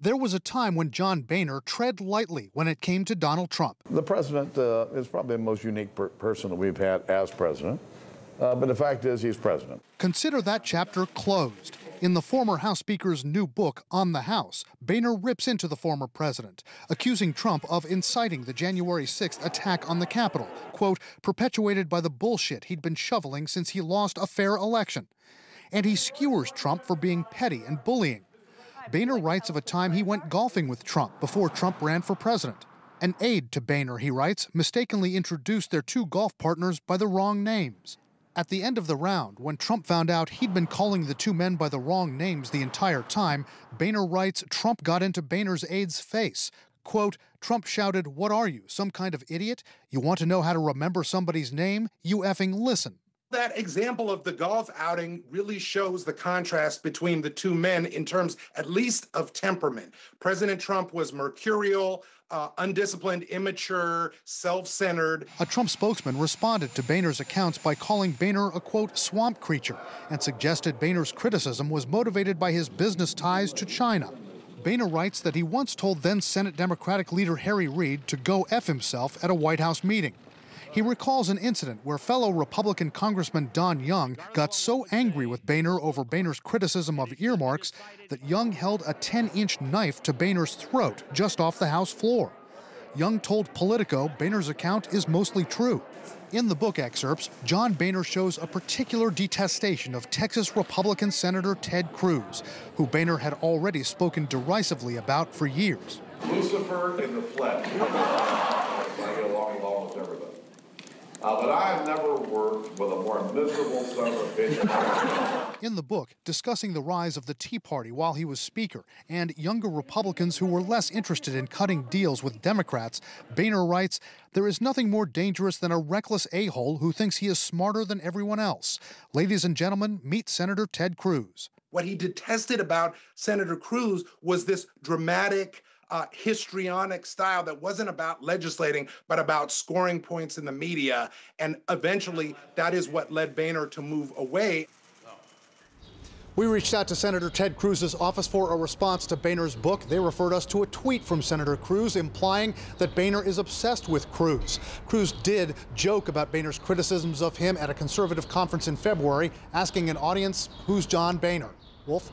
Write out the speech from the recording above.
There was a time when John Boehner tread lightly when it came to Donald Trump. The president uh, is probably the most unique per person that we've had as president. Uh, but the fact is, he's president. Consider that chapter closed. In the former House Speaker's new book, On the House, Boehner rips into the former president, accusing Trump of inciting the January 6th attack on the Capitol, quote, perpetuated by the bullshit he'd been shoveling since he lost a fair election. And he skewers Trump for being petty and bullying. Boehner writes of a time he went golfing with Trump before Trump ran for president. An aide to Boehner, he writes, mistakenly introduced their two golf partners by the wrong names. At the end of the round, when Trump found out he'd been calling the two men by the wrong names the entire time, Boehner writes Trump got into Boehner's aide's face. Quote, Trump shouted, What are you, some kind of idiot? You want to know how to remember somebody's name? You effing listen. That example of the golf outing really shows the contrast between the two men in terms, at least, of temperament. President Trump was mercurial, uh, undisciplined, immature, self centered. A Trump spokesman responded to Boehner's accounts by calling Boehner a quote, swamp creature, and suggested Boehner's criticism was motivated by his business ties to China. Boehner writes that he once told then Senate Democratic leader Harry Reid to go F himself at a White House meeting. He recalls an incident where fellow Republican Congressman Don Young got so angry with Boehner over Boehner's criticism of earmarks that Young held a 10 inch knife to Boehner's throat just off the House floor. Young told Politico Boehner's account is mostly true. In the book excerpts, John Boehner shows a particular detestation of Texas Republican Senator Ted Cruz, who Boehner had already spoken derisively about for years. Lucifer in the flesh. Uh, but I've never worked with a more miserable son of a bitch. In the book, discussing the rise of the Tea Party while he was Speaker and younger Republicans who were less interested in cutting deals with Democrats, Boehner writes There is nothing more dangerous than a reckless a hole who thinks he is smarter than everyone else. Ladies and gentlemen, meet Senator Ted Cruz. What he detested about Senator Cruz was this dramatic, uh, histrionic style that wasn't about legislating, but about scoring points in the media. And eventually, that is what led Boehner to move away. We reached out to Senator Ted Cruz's office for a response to Boehner's book. They referred us to a tweet from Senator Cruz implying that Boehner is obsessed with Cruz. Cruz did joke about Boehner's criticisms of him at a conservative conference in February, asking an audience, Who's John Boehner? Wolf?